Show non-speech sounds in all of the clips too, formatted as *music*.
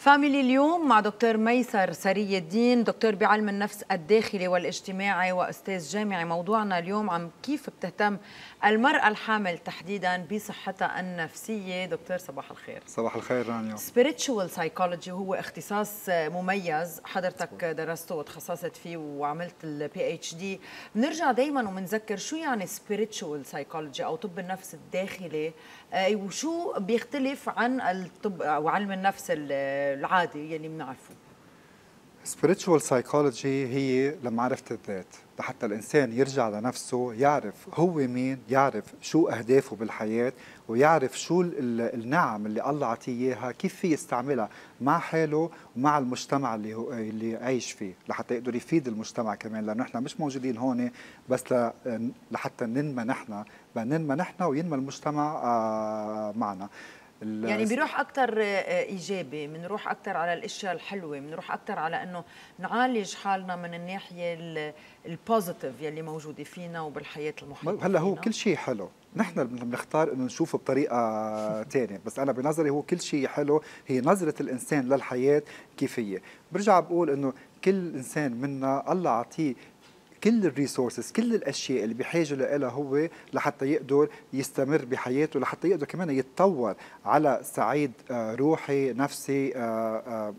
Family اليوم مع دكتور ميسر سري الدين دكتور بعلم النفس الداخلي والاجتماعي وأستاذ جامعي موضوعنا اليوم عن كيف بتهتم المرأة الحامل تحديدا بصحتها النفسية. دكتور صباح الخير. صباح الخير رانيا. Spiritual psychology هو اختصاص مميز حضرتك درسته وتخصصت فيه وعملت ال PhD بنرجع دائما وبنذكر شو يعني spiritual psychology أو طب النفس الداخلي. آه، وشو بيختلف عن الطب أو علم النفس العادي يلي بنعرفه. Spiritual psychology هي لمعرفة الذات لحتى الإنسان يرجع لنفسه يعرف هو مين يعرف شو أهدافه بالحياة ويعرف شو النعم اللي الله عطيه إياها كيف في يستعملها مع حاله ومع المجتمع اللي هو اللي عايش فيه لحتى يقدر يفيد المجتمع كمان لأنه نحن مش موجودين هون بس لحتى ننمى نحن ننمى نحن وينمى المجتمع آه، معنا. يعني بيروح أكثر آه، إيجابي بنروح أكثر على الأشياء الحلوة بنروح أكثر على إنه نعالج حالنا من الناحية البوزيتيف يلي موجودة فينا وبالحياة المحيطة هلا هو كل شيء حلو. نحن بنختار إنه نشوفه بطريقة *laughs* ثانية بس أنا بنظري هو كل شيء حلو هي نظرة الإنسان للحياة كيف هي برجع بقول إنه كل إنسان منا الله عطيه كل الريسورسز كل الأشياء اللي بحاجة لها هو لحتى يقدر يستمر بحياته لحتى يقدر كمان يتطور على صعيد آه، روحي نفسي آه، آه،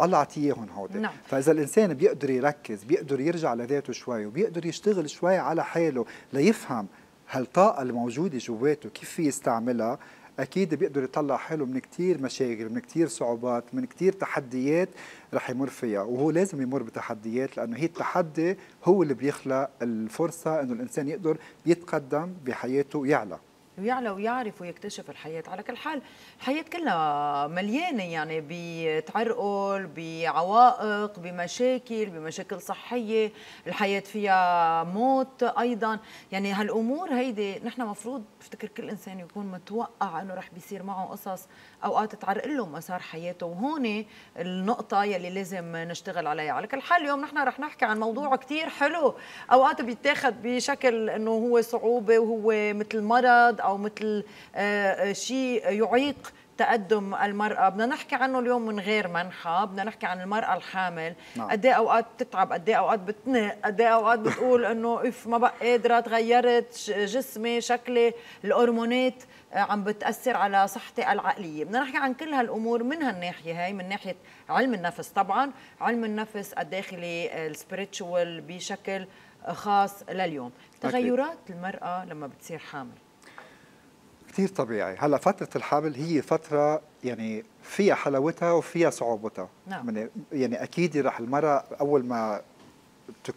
الله عطيه إياهم هودي نعم. فإذا الإنسان بيقدر يركز بيقدر يرجع لذاته شوي وبيقدر يشتغل شوي على حاله ليفهم هالطاقه الموجودة جواته كيف في يستعملها أكيد بيقدر يطلع حاله من كثير مشاكل من كثير صعوبات من كثير تحديات رح يمر فيها وهو لازم يمر بتحديات لأنه هي التحدي هو اللي بيخلق الفرصة إنه الإنسان يقدر يتقدم بحياته ويعلى ويعلى ويعرف ويكتشف الحياة. على كل حال الحياة كلها مليانة يعني بتعرقل بعوائق بمشاكل بمشاكل صحية. الحياة فيها موت أيضا. يعني هالأمور هيدي نحن مفروض بفتكر كل إنسان يكون متوقع أنه رح بيصير معه قصص. أوقات تعرق له مسار حياته. وهون النقطة يلي لازم نشتغل عليها. على كل حال اليوم نحن رح نحكي عن موضوع كتير حلو. أوقات بيتاخد بشكل أنه هو صعوبة وهو مثل مرض أو مثل آه، آه، شيء يعيق تقدم المرأة. بدنا نحكي عنه اليوم من غير منحى بدنا نحكي عن المرأة الحامل. نعم. قد إيه أوقات بتتعب قد إيه أوقات بتنق قد إيه أوقات بتقول *laughs* إنه إف ما بقى قادرة تغيرت جسمي شكلي الهرمونات آه، عم بتأثر على صحتي العقلية. بدنا نحكي عن كل هالأمور من هالناحية هاي من ناحية علم النفس طبعا. علم النفس الداخلي السبريتشوال بشكل خاص لليوم. تغيرات المرأة لما بتصير حامل. كثير طبيعي. هلا فترة الحمل هي فترة يعني فيها حلاوتها وفيها صعوبتها. نعم. يعني أكيد رح المرأة أول ما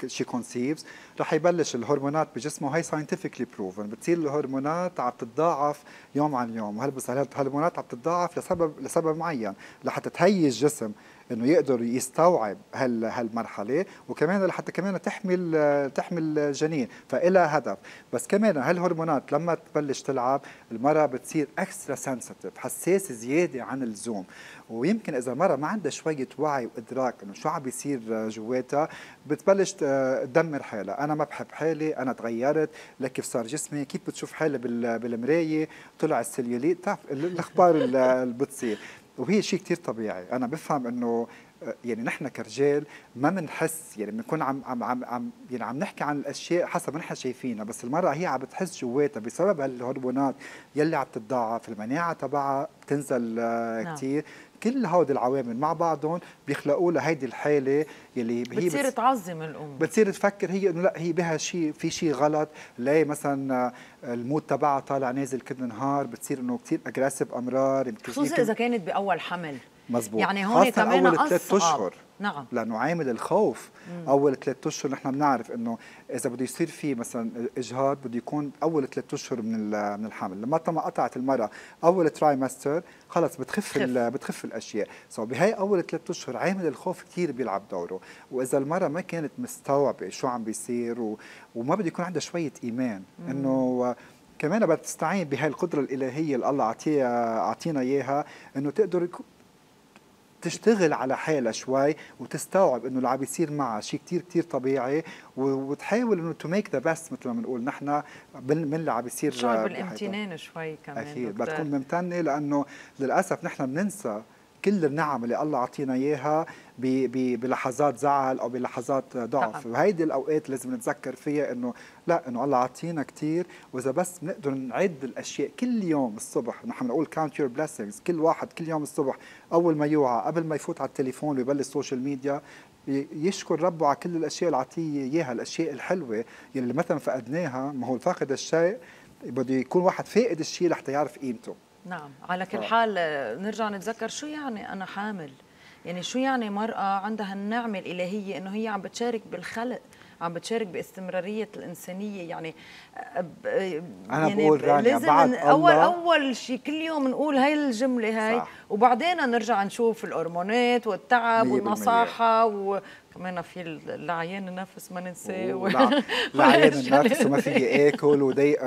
she conceives رح يبلش الهرمونات بجسمه. هي scientifically proven بتصير الهرمونات عم تتضاعف يوم عن يوم. وهل بس الهرمونات عم تتضاعف لسبب لسبب معين؟ لحتى تهيئ الجسم إنه يقدر يستوعب هال هالمرحلة وكمان لحتى كمان تحمل تحمل جنين فإلها هدف. بس كمان هالهرمونات لما تبلش تلعب المراه بتصير extra sensitive حساسه زيادة عن اللزوم. ويمكن إذا المراه ما عندها شوية وعي وإدراك إنه شو عم بيصير جواتها بتبلش تدمر حالها. أنا ما بحب حالي أنا تغيرت لك كيف صار جسمي كيف بتشوف حالها بالمراية طلع السليوليت بتعرف الأخبار اللي بتصير. وهي شيء كثير طبيعي أنا بفهم إنه آه، يعني نحن كرجال ما بنحس يعني بنكون عم عم عم عم يعني عم نحكي عن الأشياء حسب ما نحن شايفينها بس المرأة هي عم بتحس جواتها بسبب هالهرمونات يلي عم تتضاعف المناعة تبعها بتنزل آه، نعم. كثير كل هودي العوامل مع بعضهم بيخلقوا لها هيدي الحالة يلي هي بتصير بتص... تعظم الام بتصير تفكر هي إنه لا هي بها شيء في شيء غلط. ليه مثلا ال mood تبعها طالع نازل كل نهار بتصير إنه كثير aggressive أمرار خصوصا إذا كانت بأول حمل. مزبوط. يعني هون كمان أول ثلاث أشهر. نعم. لأنه عامل الخوف. مم. أول ثلاث أشهر نحن بنعرف إنه إذا بده يصير في مثلا إجهاض بده يكون أول ثلاث أشهر من من الحمل. لما ما قطعت المرأة أول trimester خلص بتخف بتخف الأشياء. so بهي أول ثلاث أشهر عامل الخوف كثير بيلعب دوره. وإذا المرأة ما كانت مستوعبة شو عم بيصير و... وما بده يكون عندها شوية إيمان إنه كمان بدها تستعين بهاي القدرة الإلهية اللي الله عطيها عطينا إياها إنه تقدر تشتغل على حالها شوي وتستوعب إنه اللي عم بيصير معها شيء كثير كثير طبيعي وتحاول إنه to make the best مثل ما بنقول. نحن من اللي عم بيصير شعور بالامتنان شوي كمان أكيد. بدها تكون ممتنة لأنه للأسف نحن بننسى كل النعم اللي الله عطينا إياها بلحظات زعل أو بلحظات ضعف. وهيدي الأوقات لازم نتذكر فيها إنه لا إنه الله عطينا كثير وإذا بس بنقدر نعد الأشياء كل يوم الصبح نحن بنقول count your blessings كل واحد كل يوم الصبح أول ما يوعى قبل ما يفوت على التليفون ويبلش ال social media يشكر ربه على كل الأشياء اللي عطيه إياها الأشياء الحلوة يلي مثلا فقدناها ما هو فاقد الشيء بده يكون واحد فاقد الشيء لحتى يعرف قيمته. نعم. على كل حال نرجع نتذكر شو يعني أنا حامل؟ يعني شو يعني مرأة عندها النعمة الإلهية إنه هي عم بتشارك بالخلق عم بتشارك باستمرارية الإنسانية؟ يعني أنا يعني بقول رانيا لازم بعد أول الله. أول شيء كل يوم نقول هاي الجملة هاي صح. وبعدين نرجع نشوف الهرمونات والتعب والنصاحة كمان في العيان النفس ما ننساه العيان *laughs* النفس وما في آكل وضيق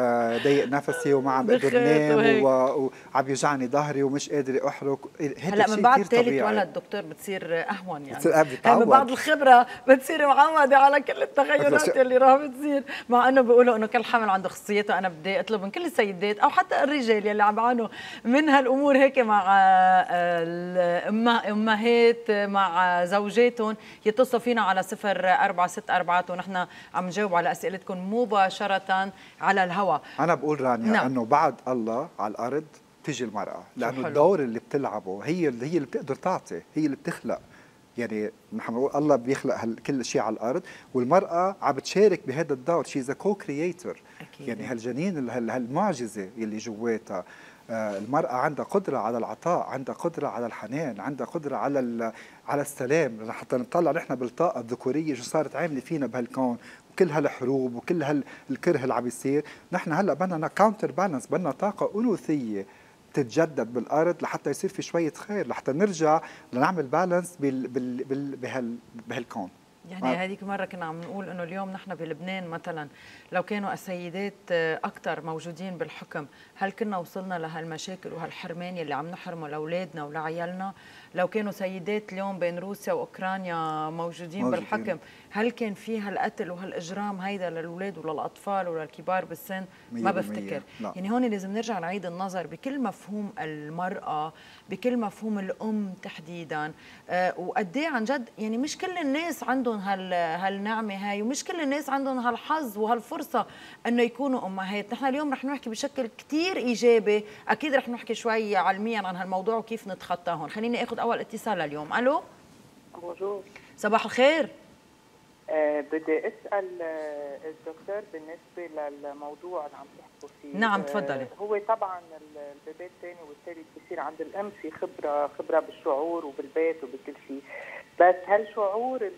ضيق نفسي وما عم بقدر نام وعم يوجعني ظهري ومش قادر أحرك. هلأ من بعد ثالث ولد دكتور بتصير أهون يعني. بتصير يعني من بعد الخبرة بتصير معودة على كل التغيرات اللي راح بتصير. مع إنه بيقولوا إنه كل حمل عنده خصوصيته أنا بدي أطلب من كل السيدات أو حتى الرجال يلي عم بيعانوا من هالأمور هيك مع آه، الامهات مع زوجاتهم يتصلوا فينا على صفر أربعة ست أربعات ونحن عم نجاوب على أسئلتكم مباشرة على الهواء. أنا بقول رانيا نعم. أنه بعد الله على الأرض تيجي المرأة لأنه الدور اللي بتلعبه هي اللي هي اللي بتقدر تعطي هي اللي بتخلق. يعني نحن بنقول الله بيخلق كل شيء على الأرض والمرأة عم بتشارك بهذا الدور. she is co-creator يعني هالجنين هالمعجزة اللي جواتها. المرأة عندها قدرة على العطاء عندها قدرة على الحنان عندها قدرة على على السلام. حتى نطلع نحن بالطاقة الذكورية شو صارت عاملة فينا بهالكون وكل هالحروب وكل هالكره اللي عم يصير. نحن هلأ بدنا كاونتر بالانس بدنا طاقة أنوثية تتجدد بالأرض لحتى يصير في شوية خير لحتى نرجع لنعمل بالانس بال بال بال بهال بهالكون. يعني هذيك مرة كنا عم نقول إنه اليوم نحن بلبنان مثلا لو كانوا السيدات أكثر موجودين بالحكم هل كنا وصلنا لهالمشاكل وهالحرمان يلي عم نحرمه لأولادنا ولعيالنا؟ لو كانوا سيدات اليوم بين روسيا وأوكرانيا موجودين, موجودين. بالحكم هل كان في هالقتل وهالإجرام هيدا للأولاد وللأطفال وللكبار بالسن؟ ما بفتكر. لا. يعني هون لازم نرجع نعيد النظر بكل مفهوم المرأة بكل مفهوم الأم تحديدا. أه وقد إيه عن جد يعني مش كل الناس عندهم هال هالنعمة هاي ومش كل الناس عندهم هالحظ وهالفرصة إنه يكونوا أمهات. نحن اليوم رح نحكي بشكل كثير إيجابي. أكيد رح نحكي شوي علميا عن هالموضوع وكيف نتخطاهم خليني آخذ أول اتصال اليوم. ألو؟ بونجور صباح الخير. أه بدي أسأل آه، الدكتور بالنسبة للموضوع اللي عم تحكوا فيه. نعم تفضلي. أه هو طبعا البيبي الثاني والثالث بصير عند الأم في خبرة خبرة بالشعور وبالبيت وبكل شيء. بس هل شعور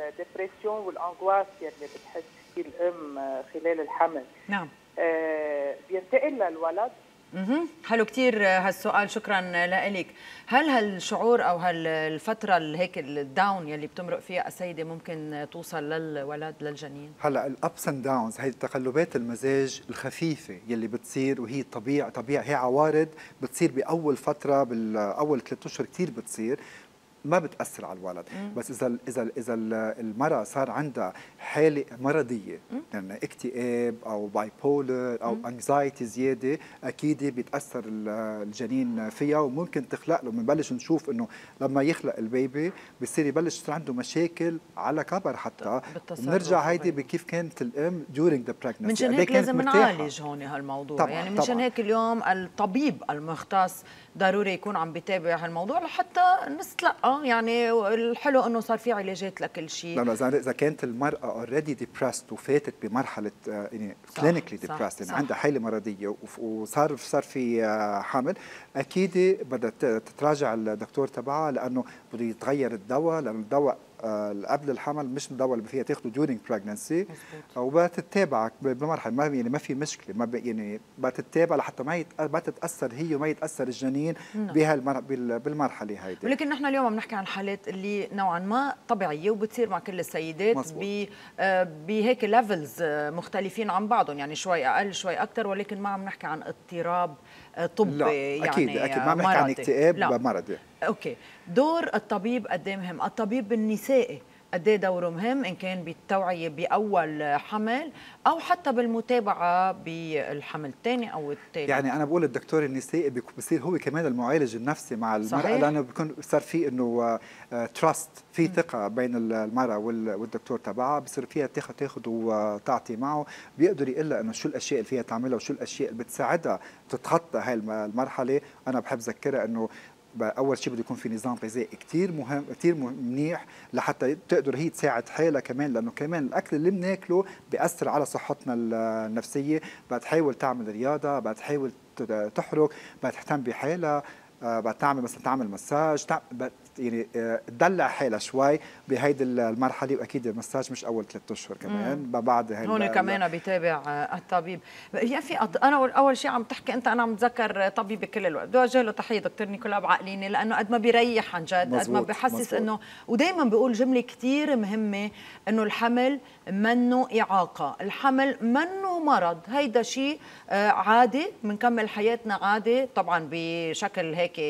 ال dépression وال angoisse يلي بتحس فيه الأم آه، خلال الحمل؟ نعم. أه بينتقل للولد؟ أها حلو كثير هالسؤال شكرا لك هل هالشعور أو هالفترة هيك ال down يلي بتمرق فيها السيدة ممكن توصل للولد للجنين؟ هلأ ال ups and downs هي تقلبات المزاج الخفيفة يلي بتصير وهي طبيعة طبيعة هي عوارض بتصير بأول فترة بالأول ثلاث أشهر كثير بتصير. ما بتأثر على الولد. مم. بس إذا إذا إذا المرأة صار عندها حالة مرضية يعني اكتئاب أو bipolar أو anxiety زيادة أكيد بيتاثر الجنين فيها وممكن تخلق له بنبلش نشوف إنه لما يخلق ال baby بصير يبلش يصير عنده مشاكل على كبر حتى. بنرجع هيدي بكيف كانت الأم during the pregnancy. منشان هيك لازم نعالج هون هالموضوع. طبعًا يعني منشان هيك اليوم الطبيب المختص ضروري يكون عم بيتابع هالموضوع لحتى نستلقى يعني الحلو إنه صار في علاجات لكل شيء. لا لا اذا كانت المرأة already depressed وفاتت بمرحلة آه، يعني clinically depressed يعني عندها حالة مرضية وصار صار في آه، حمل أكيد بدها تتراجع الدكتور تبعها لأنه بده يتغير الدواء لأنه الدواء قبل الحمل مش الدواء اللي فيها تاخده during pregnancy. وبتتابعك بمرحلة ما يعني ما في مشكلة ما يعني بتتابع لحتى ما ما تتأثر هي وما يتأثر الجنين نعم. بالمرحلة هيدي. ولكن نحن اليوم عم نحكي عن حالات اللي نوعا ما طبيعية وبتصير مع كل السيدات آه، بهيك levels آه، مختلفين عن بعضهم يعني شوي أقل شوي أكثر ولكن ما عم نحكي عن اضطراب طبي لا. يعني أكيد أكيد ما بنحكي عن اكتئاب مرضي أوكي. دور الطبيب قد إيه مهم؟ الطبيب النسائي قد إيه دوره مهم؟ إن كان بالتوعية بأول حمل أو حتى بالمتابعة بالحمل. الثاني أو الثالث. يعني أنا بقول الدكتور النسائي بصير هو كمان المعالج النفسي مع المرأة صحيح. لأنه بيكون صار في إنه تراست آه، في ثقة بين المرأة والدكتور تبعها. بصير فيها تاخذ تاخذ وتعطي معه. بيقدر يقول لها إنه شو الأشياء اللي فيها تعملها وشو الأشياء اللي بتساعدها تتخطى هاي المرحلة. أنا بحب ذكرها إنه أول شيء بده يكون في نظام غذائي كثير مهم كثير منيح لحتى تقدر هي تساعد حالها كمان لأنه كمان الأكل اللي بناكله بيأثر على صحتنا النفسية بدها تحاول تعمل رياضة بدها تحاول تحرك بدها تهتم بحالها آه، بدها تعمل مثلا تعمل مساج يعني آه، تدلع حالها شوي بهيدي المرحلة وأكيد المساج مش أول ثلاث أشهر كمان بعد هون كمان بيتابع آه، الطبيب. يعني في أنا اول شيء عم تحكي أنت أنا عم بتذكر طبيبي كل الوقت. بدي أوجه له تحية دكتور نيكولا بعقليني لأنه قد ما بيريح عن جد قد ما بحسس انه ودائما بيقول جملة كثير مهمة إنه الحمل منه إعاقة. الحمل منه مرض. هيدا شيء آه، عادي بنكمل حياتنا عادي طبعا بشكل هيك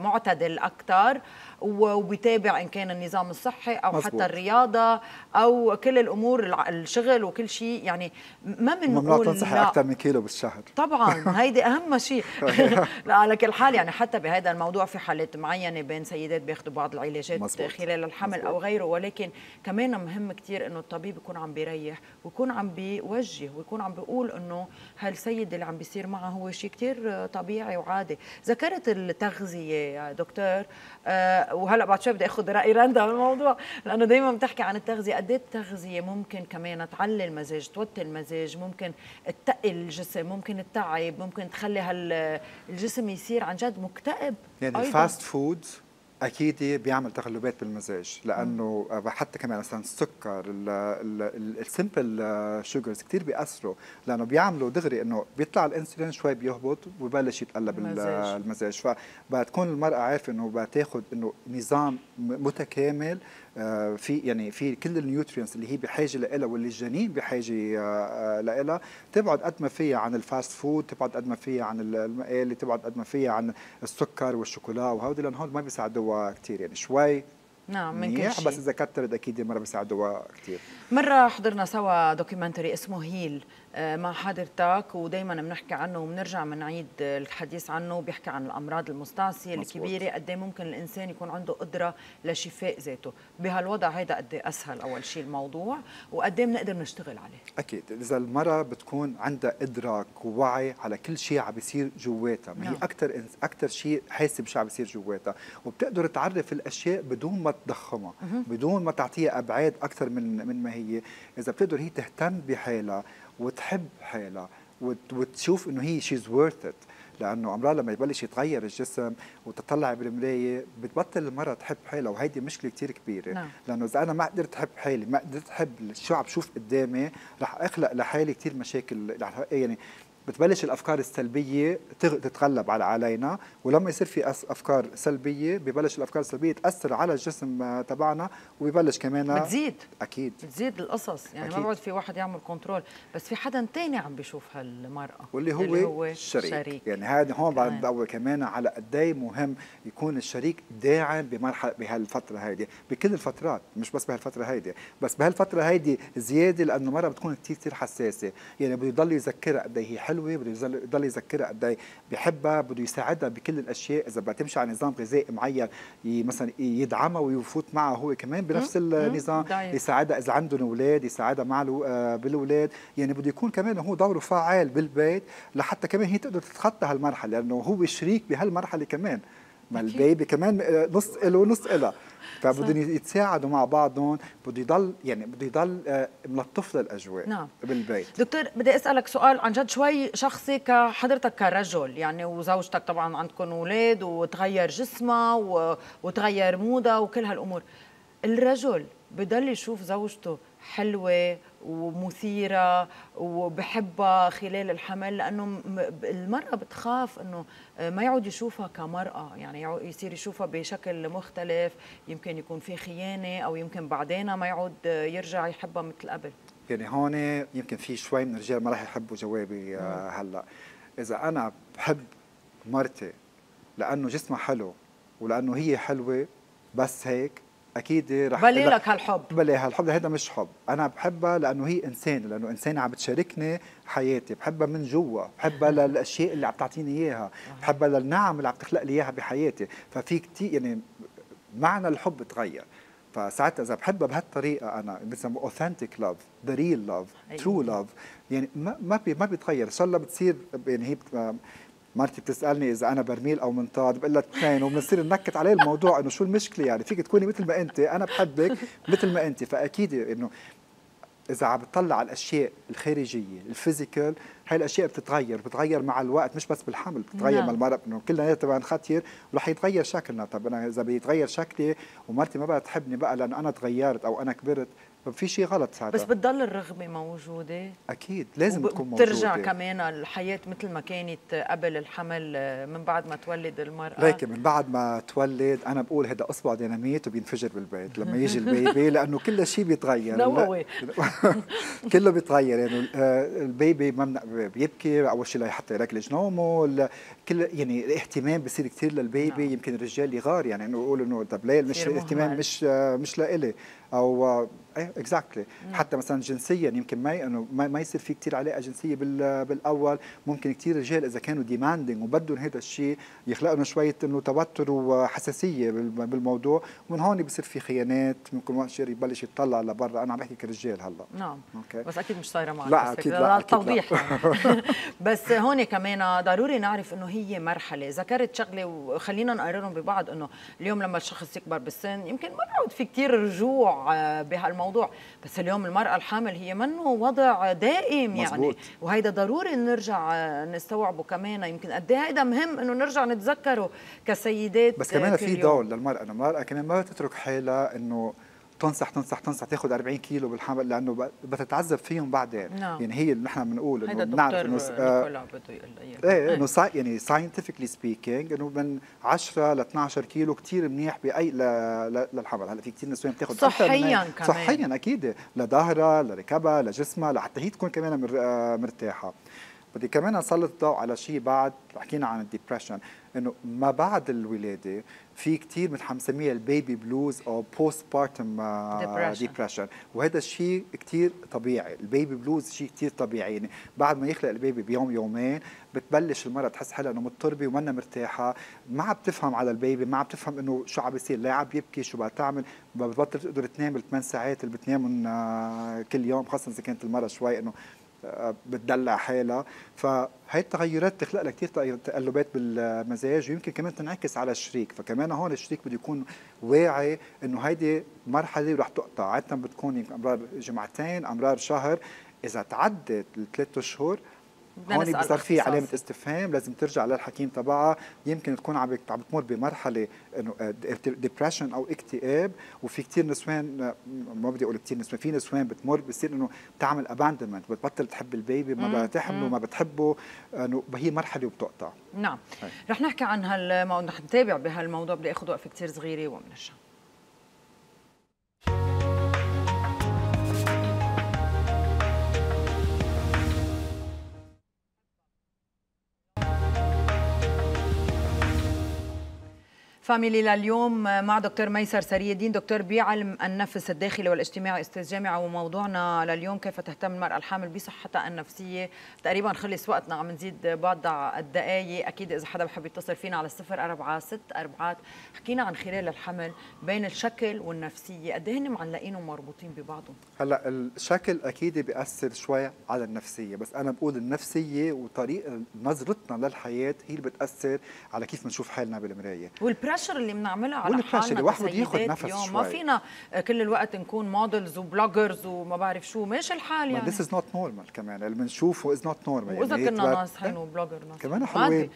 معتدل أكثر وبيتابع إن كان النظام الصحي أو مزبوط. حتى الرياضة أو كل الأمور الشغل وكل شيء. يعني ما بنقول تنصحي أكثر من كيلو بالشهر. طبعا. *laughs* هيدي أهم شيء. *laughs* لا على كل حال يعني حتى بهذا الموضوع في حالات معينة بين سيدات بياخذوا بعض العلاجات مزبوط. خلال الحمل مزبوط. أو غيره. ولكن كمان مهم كثير إنه الطبيب يكون عم بيريح ويكون عم بيوجه ويكون عم بيقول إنه هالسيد اللي عم بيصير معه هو شيء كثير طبيعي وعادي. ذكرت التغذية يا دكتور. آه وهلا بعد شوي بدي أخذ رأي رندا بالموضوع لأنه دائما بتحكي عن التغذية. قد إيه التغذية ممكن كمان تعلي المزاج توطي المزاج ممكن تقل الجسم ممكن تتعب ممكن تخلي هالجسم يصير عن جد مكتئب يعني الفاست food أكيد بيعمل تقلبات بالمزاج لأنه حتى كمان مثلا السكر ال simple sugars كثير بيأثروا لأنه بيعملوا دغري إنه بيطلع الإنسولين شوي بيهبط وببلش يتقلب المزاج, المزاج. فبتكون المرأة عارفة إنه بتاخذ إنه نظام متكامل في يعني في كل ال nutrients اللي هي بحاجة لها واللي الجنين بحاجة آه، لها تبعد قد ما فيها عن ال fast food تبعد قد ما فيها عن المقالي تبعد قد ما فيها عن السكر والشوكولا وهودي لأن هول ما بيساعدوها كثير يعني شوي. نعم من كل شيء. بس إذا كثرت أكيد مرة بيساعدوها كثير مرة حضرنا سوا دوكيومنتري اسمه هيل آه، مع حضرتك ودائما بنحكي عنه وبنرجع بنعيد الحديث عنه بيحكي عن الأمراض المستعصية الكبيرة قد إيه ممكن الإنسان يكون عنده قدرة لشفاء ذاته. بهالوضع هيدا قد إيه أسهل أول شيء الموضوع وقد إيه بنقدر نشتغل عليه. أكيد إذا المراه بتكون عندها إدراك ووعي على كل شيء عم بيصير جواتها. ما هي أكثر نعم. أكثر شيء حاسه بشو عم بيصير جواتها. وبتقدر تعرف الأشياء بدون ما تضخمها. بدون ما تعطيها أبعاد أكثر من من ما هي. إذا بتقدر هي تهتم بحالها وتحب حالها وتشوف إنه هي شيز ورث ات لأنه امرها لما يبلش يتغير الجسم وتطلع بالمراية بتبطل المراه تحب حالها وهيدي مشكلة كثير كبيرة. نعم. لأنه إذا أنا ما قدرت أحب حالي ما قدرت أحب شو عم بشوف قدامي رح أخلق لحالي كثير مشاكل يعني بتبلش الأفكار السلبية تتغلب على علينا ولما يصير في أفكار سلبية ببلش الأفكار السلبية تأثر على الجسم تبعنا وبيبلش كمان بتزيد أكيد. بتزيد القصص. يعني أكيد. ما بعد في واحد يعمل كنترول بس في حدا ثاني عم بيشوف هالمرأة. واللي هو, اللي هو الشريك. شريك. يعني هذا هون بعد بدور كمان على قد إيه مهم يكون الشريك داعم بمرحله بهالفترة هيدي. بكل الفترات مش بس بهالفترة هيدي. بس بهالفترة هيدي زيادة لأنه المراه بتكون كثير كثير حساسة. يعني بده يضل يذكرها قد إيه هي حلوة بده يضل يذكرها قد إيه. بحبها بده يساعدها بكل الأشياء إذا بدها تمشي على نظام غذائي معين مثلا يدعمها ويفوت معها هو كمان بنفس النظام. يساعدها إذا عندهم أولاد يساعدها مع آه، بالأولاد. يعني بده يكون كمان هو دوره فعال بالبيت لحتى كمان هي تقدر تتخطى هالمرحلة لأنه هو شريك بهالمرحلة كمان. ما البيبي كمان آه، نص له ونص إلها فبدهم يتساعدوا مع بعضهم بده يضل يعني بده يضل آه، ملطف للأجواء نعم. بالبيت. دكتور بدي أسألك سؤال عن جد شوي شخصي كحضرتك كرجل يعني وزوجتك طبعا عندكم أولاد وتغير جسمها وتغير مودها وكل هالأمور. الرجل بضل يشوف زوجته حلوة ومثيرة وبحبها خلال الحمل لأنه المرأة بتخاف إنه ما يعود يشوفها كمرأة. يعني يصير يشوفها بشكل مختلف يمكن يكون في خيانة أو يمكن بعدين ما يعود يرجع يحبها مثل قبل. يعني هون يمكن في شوي من الرجال ما راح يحبوا جوابي آه، هلأ. إذا أنا بحب مرتي لأنه جسمها حلو ولأنه هي حلوة بس هيك أكيد رح بلي لك هالحب. بلي هالحب هذا مش حب. أنا بحبها لأنه هي انسان لأنه إنسانة عم بتشاركني حياتي. بحبها من جوا. بحبها للأشياء اللي عم تعطيني إياها. بحبها للنعم اللي عم تخلق لي إياها بحياتي. ففي كثير يعني معنى الحب تغير فساعتها إذا بحبها بهالطريقة أنا بسموه authentic love the real love true love يعني ما ما ما بيتغير. إن شاء الله بتصير يعني هي مرتي بتسألني إذا أنا برميل أو منطاد بقول لها اثنين وبنصير ننكت عليه الموضوع إنه شو المشكلة يعني؟ فيك تكوني مثل ما أنت أنا بحبك مثل ما أنت. فأكيد إنه إذا عم بتطلع على الأشياء الخارجية ال physical هاي الأشياء بتتغير بتتغير مع الوقت مش بس بالحمل بتتغير نعم. مع المرأة إنه كلنا تبع خطير ورح يتغير شكلنا. طب أنا إذا بيتغير شكلي ومرتي ما بقى تحبني بقى لأنه أنا تغيرت أو أنا كبرت في شيء غلط ساعتها. بس بتضل الرغبة موجودة؟ أكيد لازم تكون موجودة. بترجع كمان الحياة مثل ما كانت قبل الحمل من بعد ما تولد المرأة. لكن من بعد ما تولد أنا بقول هذا اصبع ديناميت وبينفجر بالبيت. لما يجي البيبي *laughs* لأنه كل شيء بيتغير. نووي *laughs* كله بيتغير. يعني البيبي ما بيبكي أول شيء ليحط يركلج نومه كل يعني الاهتمام بصير كثير لل baby نعم. يمكن الرجال يغار. يعني إنه يقول إنه طب ليه؟ مش الاهتمام مش مش لإلي. أو إيه exactly exactly. حتى مثلا جنسيا يمكن ما إنه ما يصير في كثير علاقه جنسيه بالأول. ممكن كثير رجال إذا كانوا demanding وبدهم هذا الشيء يخلق لهم شوية إنه توتر وحساسية بالموضوع. ومن هون بصير في خيانات. ممكن واحد يبلش يطلع لبرا. أنا عم بحكي كرجال هلأ. نعم. أوكي. بس أكيد مش صايرة معك. لا أكيد لا التوضيح *laughs* يعني. *laughs* بس هون كمان ضروري نعرف إنه هي مرحلة. ذكرت شغلة وخلينا نقررهم ببعض إنه اليوم لما الشخص يكبر بالسن يمكن ما في كثير رجوع آه، بهالموضوع بس اليوم المرأة الحامل هي منه وضع دائم يعني. وهيدا ضروري نرجع نستوعبه كمان. يمكن قد إيه هيدا مهم إنه نرجع نتذكره كسيدات بس كمان في دور للمرأة. المرأة كمان ما تترك حالها إنه تنصح تنصح تنصح تاخذ 40 كيلو بالحمل لأنه بتتعذب فيهم بعدين. نعم. يعني هي اللي نحن بنقول إنه بنعرف إنه آه إيه إنه إيه. يعني scientifically speaking إنه من 10 ل 12 كيلو كثير منيح بأي للحمل هلأ في كثير نسوان بتاخذ صحيا كمان. صحيا أكيد. لظهرها لركبها لجسمها لحتى هي تكون كمان آه، مرتاحة. بدي كمان أسلط الضوء على شيء بعد حكينا عن ال depression إنه ما بعد الولادة في كثير مثل بنسميها ال baby blues أو postpartum depression وهذا الشيء كثير طبيعي ال baby blues شيء كثير طبيعي. يعني بعد ما يخلق ال baby بيوم يومين بتبلش المراه تحس حالها إنه مضطربة ومنا مرتاحة. ما عم تفهم على ال baby ما عم تفهم إنه شو عم بيصير لا عم يبكي شو بدها تعمل. بتبطل تقدر تنام الثمان ساعات اللي بتنامهم آه، كل يوم خاصة إذا كانت المراه شوي إنه بتدلع حالها. فهي التغيرات تخلق لها كثير تقلبات بالمزاج ويمكن كمان تنعكس على الشريك. فكمان هون الشريك بده يكون واعي إنه هيدي مرحله ورح تقطع. عادة بتكون أمرار جمعتين أمرار شهر. إذا تعدت الثلاث أشهر هون بصير في علامة استفهام لازم ترجع للحكيم تبعها. يمكن تكون عم عم بتمر بمرحلة إنه ديبرشن أو اكتئاب وفي كثير نسوان ما بدي أقول كثير نسوان في نسوان بتمر بصير إنه بتعمل abandonment بتبطل تحب ال baby ما بتحمله ما بتحبه إنه هي مرحلة وبتقطع. نعم. رح نحكي عن هالموضوع رح نتابع بهالموضوع بدي آخذ وقفه كثير صغيرة ومنرجع Family لليوم مع دكتور ميسر سري الدين دكتور بعلم النفس الداخلي والاجتماعي أستاذ جامعة وموضوعنا لليوم كيف تهتم المرأة الحامل بصحتها النفسية؟ تقريبا خلص وقتنا عم نزيد بعض الدقائق أكيد إذا حدا بحب يتصل فينا على الصفر أربعة ست أربعات. حكينا عن خلال الحمل بين الشكل والنفسية. قد إيه هن معلقين ومربوطين ببعضهم؟ هلأ الشكل أكيد بيأثر شوي على النفسية بس أنا بقول النفسية وطريقة نظرتنا للحياة هي اللي بتأثر على كيف بنشوف حالنا بالمراية. وال pressure اللي بنعملها على حالنا الواحد ياخذ نفس شوي ما فينا كل الوقت نكون models و bloggers وما بعرف شو. ماشي الحال يعني. this is not normal كمان. اللي بنشوفه is not normal وإذا يعني كنا ناصحين و blogger كمان حلوين.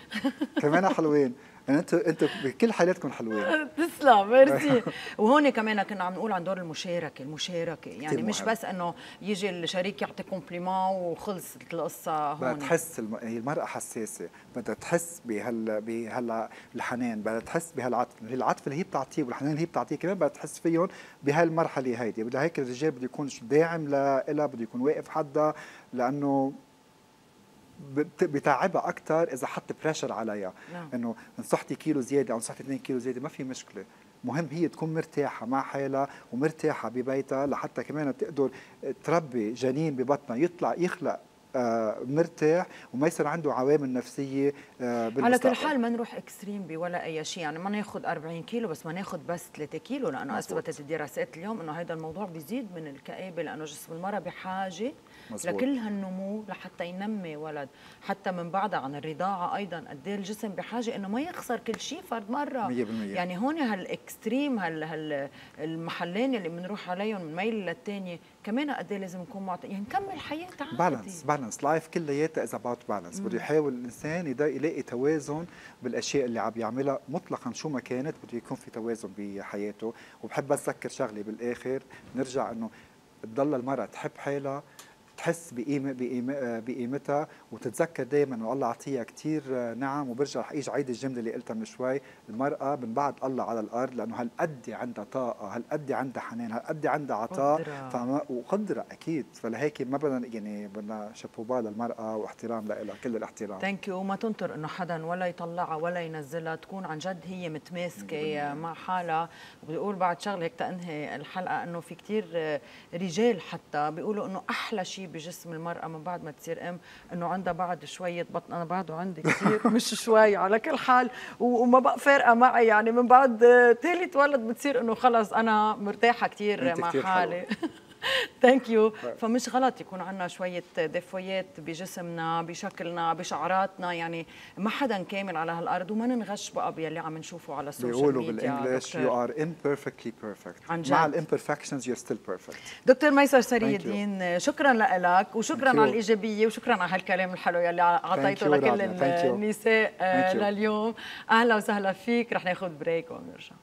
كمان حلوين. *laughs* يعني أنتوا أنتوا بكل حالاتكم حلوين. *laughs* تسلم ميرسي. *laughs* وهون كمان كنا عم نقول عن دور المشاركة المشاركة. يعني مش مهم. بس إنه يجي الشريك يعطي compliment وخلصت القصة هون. بدها تحس الم... هي المرأة حساسة. بدها تحس بهال بهال الحنان بدها تحس بهالعطف. العطف اللي هي بتعطيه والحنان اللي هي بتعطيه كمان بدها تحس فيهم بهالمرحلة هيدي. بدها هيك الرجال بده يكون داعم لها بده يكون واقف حدها لأنه بتعبها أكثر إذا حط pressure عليها نعم. إنه نصحتي كيلو زيادة أو نصحتي 2 كيلو زيادة ما في مشكلة مهم هي تكون مرتاحة مع حالها ومرتاحة ببيتها لحتى كمان تقدر تربي جنين ببطنها يطلع يخلق آه، مرتاح وما يصير عنده عوامل نفسية بالمستقبل. على كل حال ما نروح extreme بولا أي شيء يعني ما ناخذ 40 كيلو بس ما ناخذ بس 3 كيلو لأنه أثبتت الدراسات اليوم إنه هذا الموضوع بيزيد من الكآبة لأنه جسم المرأة بحاجة مزبوط. لكل هالنمو لحتى ينمي ولد. حتى من بعدها عن الرضاعة أيضا قد إيه الجسم بحاجة إنه ما يخسر كل شيء فرد مرة. 100% يعني هون هال extreme هال هال المحلين اللي بنروح عليهم من ميل للثانيه كمان قد إيه لازم نكون معت... يعني نكمل حياة عادي بالانس balance life كلياتها is about balance بده يحاول الإنسان يلاقي توازن بالأشياء اللي عم يعملها مطلقا شو ما كانت بده يكون في توازن بحياته. وبحب أتذكر شغلة بالآخر نرجع إنه تضل المراه تحب حالها تحس بقيمة بقيمة بقيمتها وتتذكر دائما إنه الله عطيها كثير نعم وبرجع رح ايجي عيد الجمله اللي قلتها من شوي. المرأة من بعد الله على الأرض لأنه هالقد عندها طاقة هالقد عندها حنان هالقد عندها عطاء. وقدرة أكيد. فلهيك ما بدنا يعني بدنا chapeau bas للمرأة واحترام لها كل الاحترام. thank you وما تنطر إنه حدا ولا يطلعها ولا ينزلها تكون عن جد هي متماسكة مع حالها. وبدي أقول بعد شغلة هيك تنهي الحلقة إنه في كثير رجال حتى بيقولوا إنه أحلى شيء بجسم المرأة من بعد ما تصير أم إنه عندها بعد شوية بطن. أنا بعده عندي كثير مش شوي على كل حال. وما بقى فارقة معي يعني من بعد ثالث ولد بتصير إنه خلص أنا مرتاحة كثير مع حالي. *laughs* thank you فمش غلط يكون عندنا شوية défaut يات بجسمنا بشكلنا بشعراتنا يعني ما حدا كامل على هالأرض وما ننغش بقى باللي عم نشوفه على ال social media بيقولوا بال English you are imperfectly perfect. عن جد. مع ال imperfections you still perfect دكتور ميسر سري الدين شكرا لك وشكرا على الإيجابية وشكرا على هالكلام الحلو يلي اعطيته لكل النساء لليوم. أهلا وسهلا فيك. رح ناخذ break ونرجع.